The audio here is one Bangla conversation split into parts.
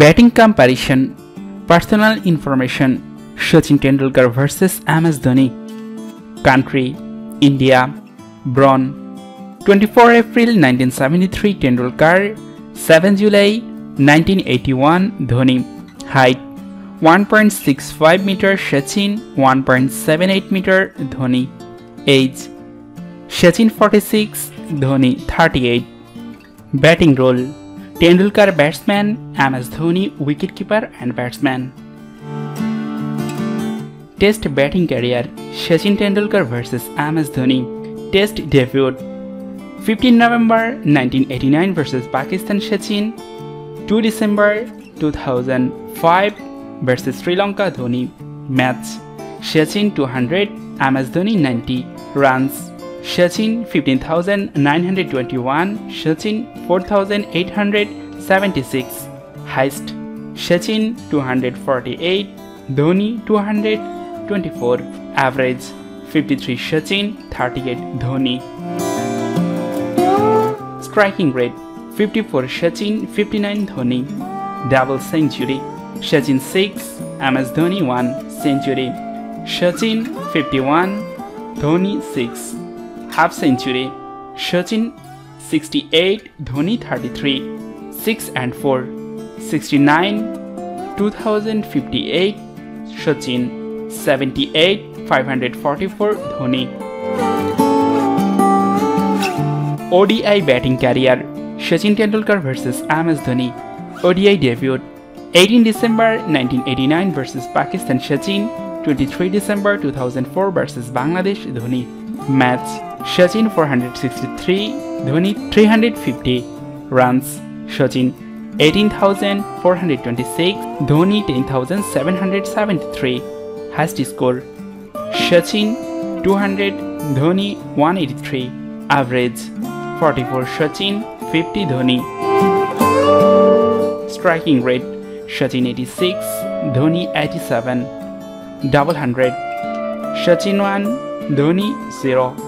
Batting comparison personal information Sachin Tendulkar versus M S Dhoni country India born twenty four April nineteen seventy three Tendulkar seven July nineteen eighty one Dhoni height one point six five metre Sachin one point seven eight metre Dhoni age Sachin forty six Dhoni thirty eight batting role Tendulkar batsman M S Dhoni wicket keeper and batsman test batting career Sachin Tendulkar versus M S Dhoni test ডেভিউড fifteen November nineteen eighty nine versus Pakistan Sachin two December two thousand five versus Sri Lanka Dhoni match Sachin two hundred M S Dhoni ninety runs Shachin 15,921, Shachin 4,876, Heist, Shachin 248, Dhoni 224, Average 53 Shachin, 38 Dhoni. Striking rate 54 Shachin, 59 Dhoni. Double century Shachin 6, MS Dhoni 1 century. Shachin 51, Dhoni 6. half century, Sachin 68, Dhoni 33, 6 and 4, 69, 2058, Sachin 78, 544, Dhoni. ODI batting career Sachin Tendulkar vs MS Dhoni ODI debut 18 December 1989 vs Pakistan Sachin 23 December 2004 vs Bangladesh Dhoni Match Sachin 463, Dhoni 350 runs, Sachin 18,426, Dhoni 10,773, highest score. Sachin 200, Dhoni 183, average 44 Sachin, 50 Dhoni. Striking rate Sachin 86, Dhoni 87, double 100, Sachin 1, Dhoni 0.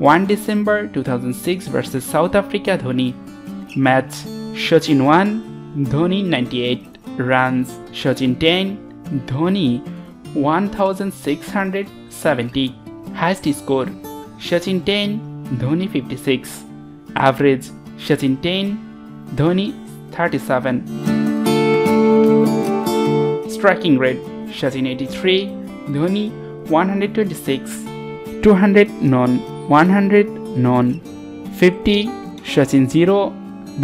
1 December 2006 versus South Africa Dhoni. Match Sachin 1, Dhoni 98 runs, Sachin 10, Dhoni 1670. Highest score Sachin 10, Dhoni 56. Average Sachin 10, Dhoni 37. Striking rate Sachin 83, Dhoni 126, 200 non 100 non 50 Sachin 0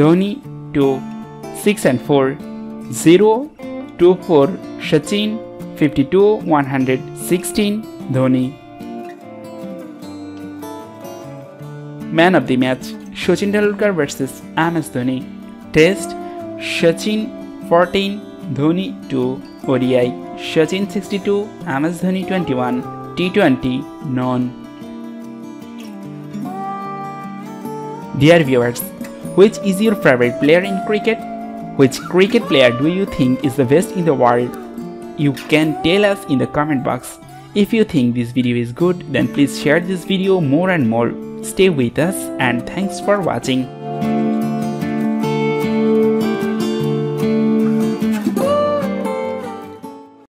Dhoni 2 6 and 4 0 2 4 Sachin 52 116 Dhoni Man of the match Sachin Tendulkar versus MS Dhoni Test Sachin 14 Dhoni 2 ODI Sachin 62 MS Dhoni 21 T20 non Dear viewers, which is your favorite player in cricket? Which cricket player do you think is the best in the world? You can tell us in the comment box. If you think this video is good then please share this video more and more. Stay with us and thanks for watching.